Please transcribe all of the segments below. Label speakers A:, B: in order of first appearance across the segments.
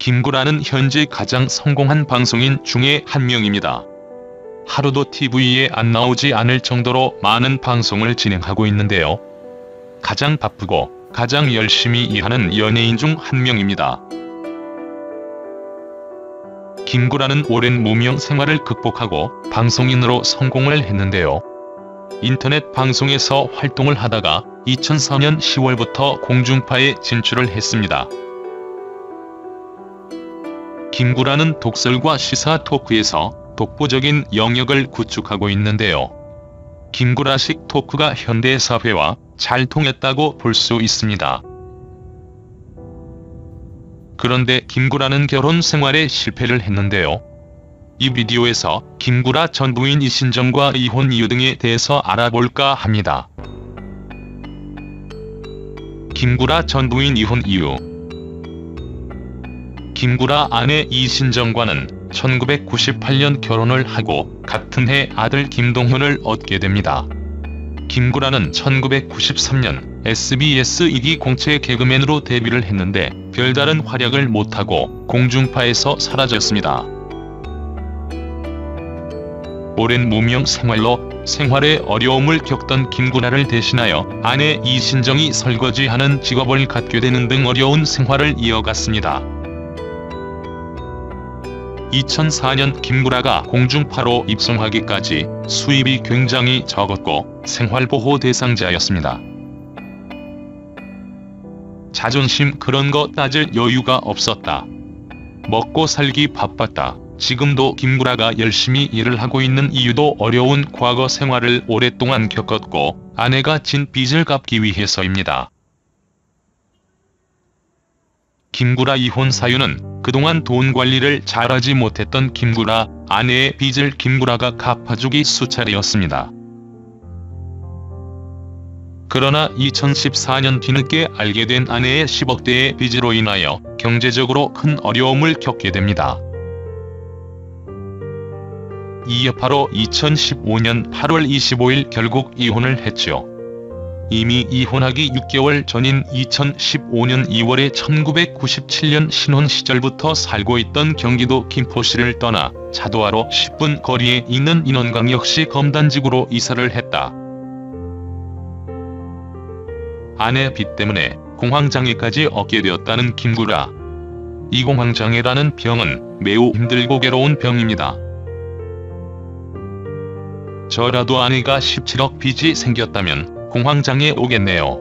A: 김구라는 현재 가장 성공한 방송인 중에 한 명입니다. 하루도 TV에 안 나오지 않을 정도로 많은 방송을 진행하고 있는데요. 가장 바쁘고 가장 열심히 일하는 연예인 중 한 명입니다. 김구라는 오랜 무명 생활을 극복하고 방송인으로 성공을 했는데요. 인터넷 방송에서 활동을 하다가 2004년 10월부터 공중파에 진출을 했습니다. 김구라는 독설과 시사 토크에서 독보적인 영역을 구축하고 있는데요. 김구라식 토크가 현대 사회와 잘 통했다고 볼 수 있습니다. 그런데 김구라는 결혼 생활에 실패를 했는데요. 이 비디오에서 김구라 전 부인 이신정과 이혼 이유 등에 대해서 알아볼까 합니다. 김구라 전 부인 이혼 이유 김구라 아내 이신정과는 1998년 결혼을 하고 같은 해 아들 김동현을 얻게 됩니다. 김구라는 1993년 SBS 2기 공채 개그맨으로 데뷔를 했는데 별다른 활약을 못하고 공중파에서 사라졌습니다. 오랜 무명 생활로 생활에 어려움을 겪던 김구라를 대신하여 아내 이신정이 설거지하는 직업을 갖게 되는 등 어려운 생활을 이어갔습니다. 2004년 김구라가 공중파로 입성하기까지 수입이 굉장히 적었고 생활보호 대상자였습니다. 자존심 그런 거 따질 여유가 없었다. 먹고 살기 바빴다. 지금도 김구라가 열심히 일을 하고 있는 이유도 어려운 과거 생활을 오랫동안 겪었고 아내가 진 빚을 갚기 위해서입니다. 김구라 이혼 사유는 그동안 돈 관리를 잘하지 못했던 김구라 아내의 빚을 김구라가 갚아주기 수차례였습니다. 그러나 2014년 뒤늦게 알게 된 아내의 10억대의 빚으로 인하여 경제적으로 큰 어려움을 겪게 됩니다. 이 여파로 2015년 8월 25일 결국 이혼을 했죠. 이미 이혼하기 6개월 전인 2015년 2월에 1997년 신혼 시절부터 살고 있던 경기도 김포시를 떠나 자도하로 10분 거리에 있는 인원광역시 검단지구로 이사를 했다. 아내 빚 때문에 공황장애까지 얻게 되었다는 김구라. 이 공황장애라는 병은 매우 힘들고 괴로운 병입니다. 저라도 아내가 17억 빚이 생겼다면 공황장애 오겠네요.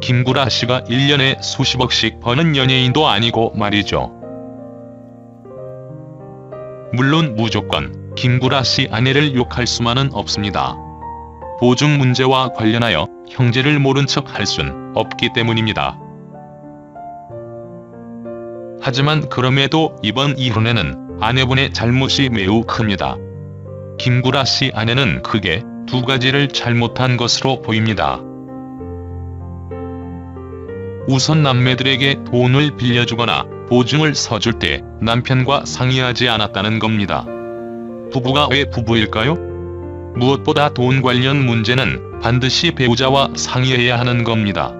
A: 김구라 씨가 1년에 수십억씩 버는 연예인도 아니고 말이죠. 물론 무조건 김구라 씨 아내를 욕할 수만은 없습니다. 보증 문제와 관련하여 형제를 모른 척 할 순 없기 때문입니다. 하지만 그럼에도 이번 이혼에는 아내분의 잘못이 매우 큽니다. 김구라 씨 아내는 크게 두 가지를 잘못한 것으로 보입니다. 우선 남매들에게 돈을 빌려주거나 보증을 서줄 때 남편과 상의하지 않았다는 겁니다. 부부가 왜 부부일까요? 무엇보다 돈 관련 문제는 반드시 배우자와 상의해야 하는 겁니다.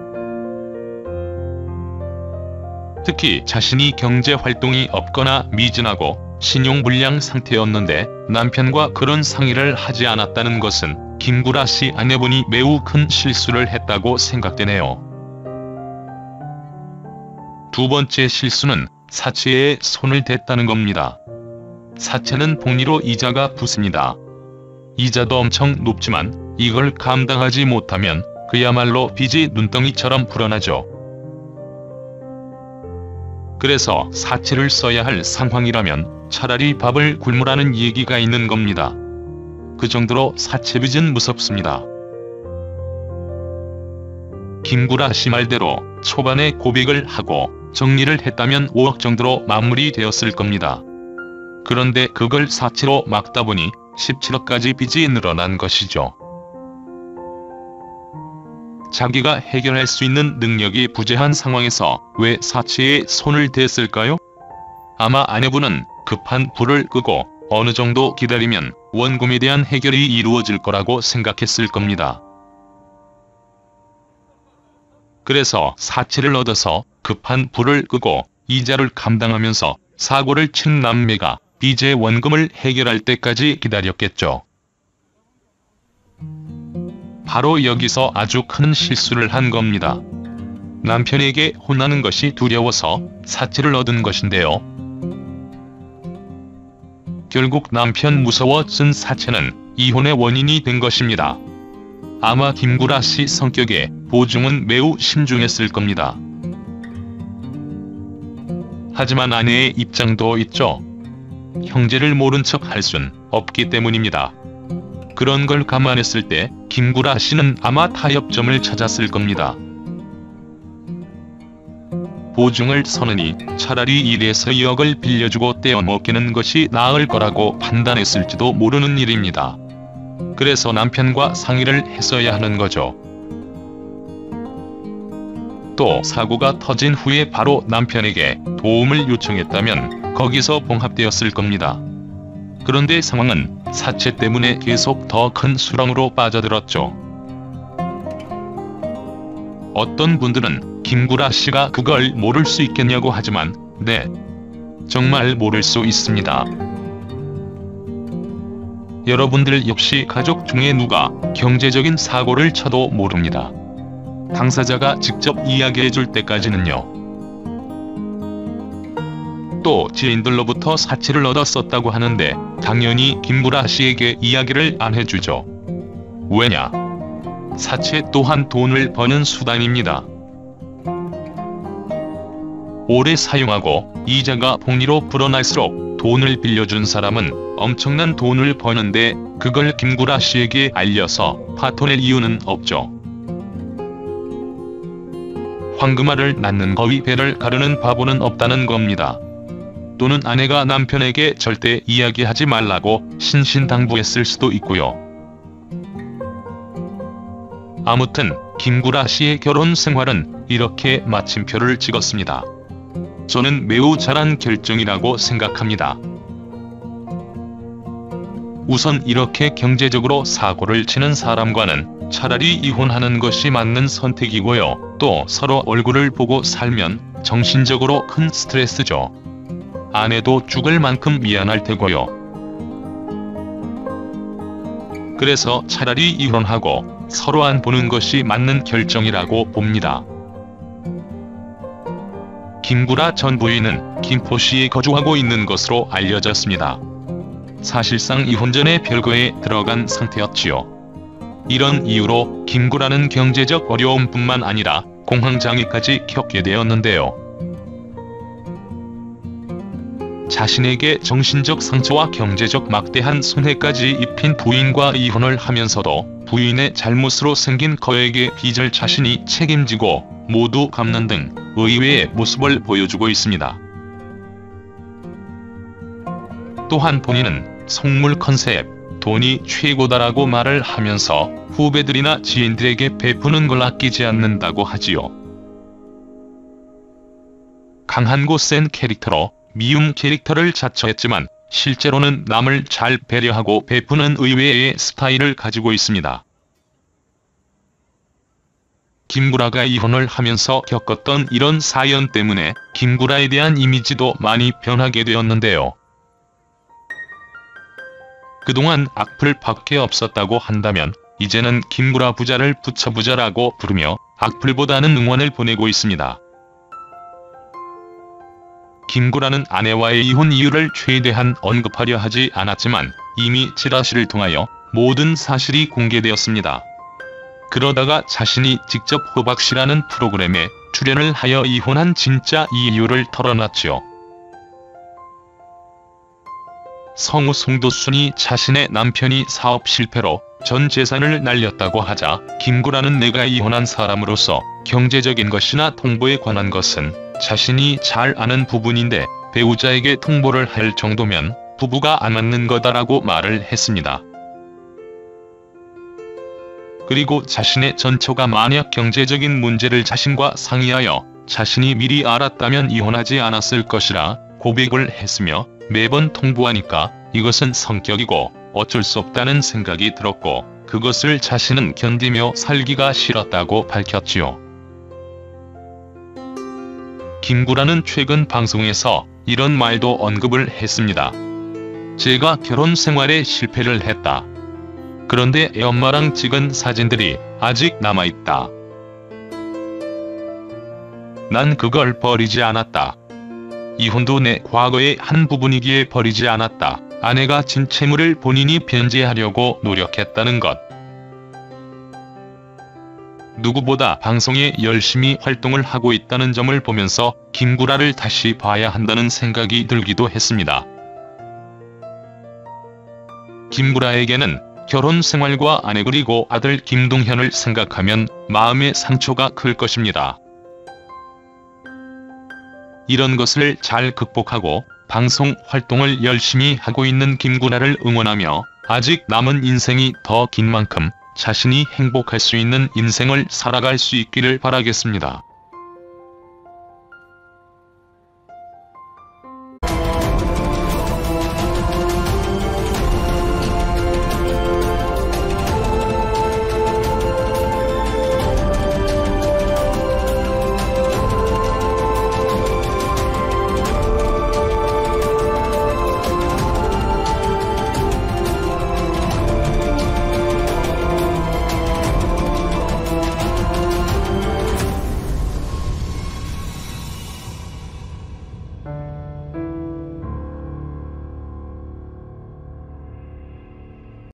A: 특히 자신이 경제 활동이 없거나 미진하고 신용불량 상태였는데 남편과 그런 상의를 하지 않았다는 것은 김구라 씨 아내분이 매우 큰 실수를 했다고 생각되네요. 두 번째 실수는 사채에 손을 댔다는 겁니다. 사채는 복리로 이자가 붙습니다. 이자도 엄청 높지만 이걸 감당하지 못하면 그야말로 빚이 눈덩이처럼 불어나죠. 그래서 사채를 써야 할 상황이라면 차라리 밥을 굶으라는 얘기가 있는 겁니다. 그 정도로 사채빚은 무섭습니다. 김구라 씨 말대로 초반에 고백을 하고 정리를 했다면 5억 정도로 마무리되었을 겁니다. 그런데 그걸 사채로 막다 보니 17억까지 빚이 늘어난 것이죠. 자기가 해결할 수 있는 능력이 부재한 상황에서 왜 사채에 손을 댔을까요? 아마 아내분은 급한 불을 끄고 어느 정도 기다리면 원금에 대한 해결이 이루어질 거라고 생각했을 겁니다. 그래서 사채를 얻어서 급한 불을 끄고 이자를 감당하면서 사고를 친 남매가 빚의 원금을 해결할 때까지 기다렸겠죠. 바로 여기서 아주 큰 실수를 한 겁니다. 남편에게 혼나는 것이 두려워서 사채를 얻은 것인데요. 결국 남편 무서워 쓴 사채는 이혼의 원인이 된 것입니다. 아마 김구라 씨 성격에 보증은 매우 신중했을 겁니다. 하지만 아내의 입장도 있죠. 형제를 모른 척 할 순 없기 때문입니다. 그런 걸 감안했을 때 김구라 씨는 아마 타협점을 찾았을 겁니다. 보증을 서느니 차라리 1에서 2억을 빌려주고 떼어먹기는 것이 나을 거라고 판단했을지도 모르는 일입니다. 그래서 남편과 상의를 했어야 하는 거죠. 또 사고가 터진 후에 바로 남편에게 도움을 요청했다면 거기서 봉합되었을 겁니다. 그런데 상황은 사채 때문에 계속 더 큰 수렁으로 빠져들었죠. 어떤 분들은 김구라 씨가 그걸 모를 수 있겠냐고 하지만 네. 정말 모를 수 있습니다. 여러분들 역시 가족 중에 누가 경제적인 사고를 쳐도 모릅니다. 당사자가 직접 이야기해 줄 때까지는요. 또 지인들로부터 사치를 얻었었다고 하는데 당연히 김구라 씨에게 이야기를 안 해주죠. 왜냐? 사채 또한 돈을 버는 수단입니다. 오래 사용하고 이자가 복리로 불어날수록 돈을 빌려준 사람은 엄청난 돈을 버는데 그걸 김구라 씨에게 알려서 파토낼 이유는 없죠. 황금알을 낳는 거위 배를 가르는 바보는 없다는 겁니다. 또는 아내가 남편에게 절대 이야기하지 말라고 신신당부했을 수도 있고요. 아무튼 김구라 씨의 결혼 생활은 이렇게 마침표를 찍었습니다. 저는 매우 잘한 결정이라고 생각합니다. 우선 이렇게 경제적으로 사고를 치는 사람과는 차라리 이혼하는 것이 맞는 선택이고요. 또 서로 얼굴을 보고 살면 정신적으로 큰 스트레스죠. 아내도 죽을 만큼 미안할 테고요. 그래서 차라리 이혼하고 서로 안 보는 것이 맞는 결정이라고 봅니다. 김구라 전 부인은 김포시에 거주하고 있는 것으로 알려졌습니다. 사실상 이혼 전에 별거에 들어간 상태였지요. 이런 이유로 김구라는 경제적 어려움뿐만 아니라 공황장애까지 겪게 되었는데요. 자신에게 정신적 상처와 경제적 막대한 손해까지 입힌 부인과 이혼을 하면서도 부인의 잘못으로 생긴 거액의 빚을 자신이 책임지고 모두 갚는 등 의외의 모습을 보여주고 있습니다. 또한 본인은 속물 컨셉, 돈이 최고다라고 말을 하면서 후배들이나 지인들에게 베푸는 걸 아끼지 않는다고 하지요. 강한고 센 캐릭터로 미움 캐릭터를 자처했지만 실제로는 남을 잘 배려하고 베푸는 의외의 스타일을 가지고 있습니다. 김구라가 이혼을 하면서 겪었던 이런 사연 때문에 김구라에 대한 이미지도 많이 변하게 되었는데요. 그동안 악플 밖에 없었다고 한다면 이제는 김구라 부자를 부처부자라고 부르며 악플보다는 응원을 보내고 있습니다. 김구라는 아내와의 이혼 이유를 최대한 언급하려 하지 않았지만 이미 지라시를 통하여 모든 사실이 공개되었습니다. 그러다가 자신이 직접 호박씨라는 프로그램에 출연을 하여 이혼한 진짜 이유를 털어놨지요. 성우 송도순이 자신의 남편이 사업 실패로 전 재산을 날렸다고 하자 김구라는 내가 이혼한 사람으로서 경제적인 것이나 통보에 관한 것은 자신이 잘 아는 부분인데 배우자에게 통보를 할 정도면 부부가 안 맞는 거다라고 말을 했습니다. 그리고 자신의 전처가 만약 경제적인 문제를 자신과 상의하여 자신이 미리 알았다면 이혼하지 않았을 것이라 고백을 했으며 매번 통보하니까 이것은 성격이고 어쩔 수 없다는 생각이 들었고 그것을 자신은 견디며 살기가 싫었다고 밝혔지요. 김구라는 최근 방송에서 이런 말도 언급을 했습니다. 제가 결혼 생활에 실패를 했다. 그런데 애엄마랑 찍은 사진들이 아직 남아있다. 난 그걸 버리지 않았다. 이혼도 내 과거의 한 부분이기에 버리지 않았다. 아내가 진 채무를 본인이 변제하려고 노력했다는 것. 누구보다 방송에 열심히 활동을 하고 있다는 점을 보면서 김구라를 다시 봐야 한다는 생각이 들기도 했습니다. 김구라에게는 결혼 생활과 아내 그리고 아들 김동현을 생각하면 마음의 상처가 클 것입니다. 이런 것을 잘 극복하고 방송 활동을 열심히 하고 있는 김구라를 응원하며 아직 남은 인생이 더 긴 만큼 자신이 행복할 수 있는 인생을 살아갈 수 있기를 바라겠습니다.